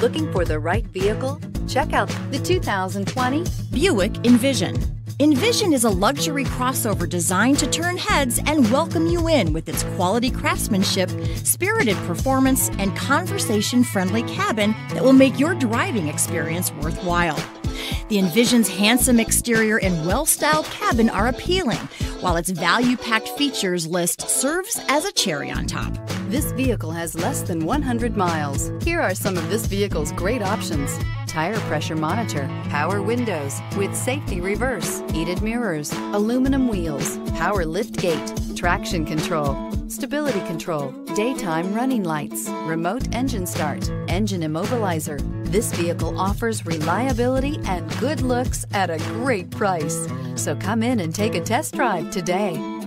Looking for the right vehicle? Check out the 2020 Buick Envision. Envision is a luxury crossover designed to turn heads and welcome you in with its quality craftsmanship, spirited performance, and conversation friendly cabin that will make your driving experience worthwhile. The Envision's handsome exterior and well styled cabin are appealing, while its value packed features list serves as a cherry on top. This vehicle has less than 100 miles. Here are some of this vehicle's great options tire pressure monitor, power windows with safety reverse, heated mirrors, aluminum wheels, power lift gate, traction control, stability control, daytime running lights, remote engine start, engine immobilizer. This vehicle offers reliability and good looks at a great price. So come in and take a test drive today.